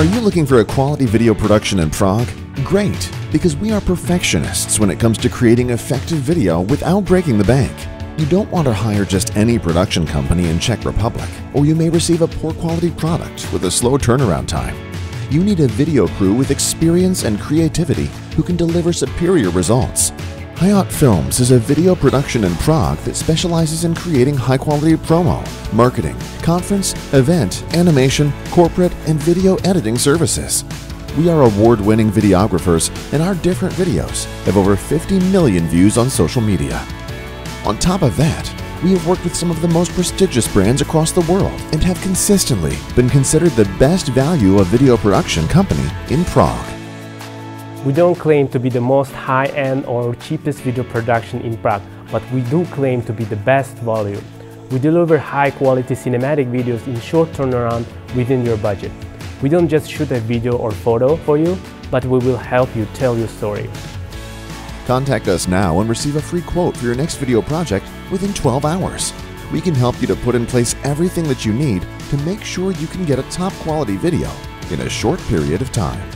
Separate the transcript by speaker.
Speaker 1: Are you looking for a quality video production in Prague? Great, because we are perfectionists when it comes to creating effective video without breaking the bank. You don't want to hire just any production company in Czech Republic, or you may receive a poor quality product with a slow turnaround time. You need a video crew with experience and creativity who can deliver superior results. HayotFilms is a video production in Prague that specializes in creating high-quality promo, marketing, conference, event, animation, corporate, and video editing services. We are award-winning videographers and our different videos have over 50 million views on social media. On top of that, we have worked with some of the most prestigious brands across the world and have consistently been considered the best value of video production company in Prague.
Speaker 2: We don't claim to be the most high-end or cheapest video production in Prague, but we do claim to be the best value. We deliver high-quality cinematic videos in short turnaround within your budget. We don't just shoot a video or photo for you, but we will help you tell your story.
Speaker 1: Contact us now and receive a free quote for your next video project within 12 hours. We can help you to put in place everything that you need to make sure you can get a top quality video in a short period of time.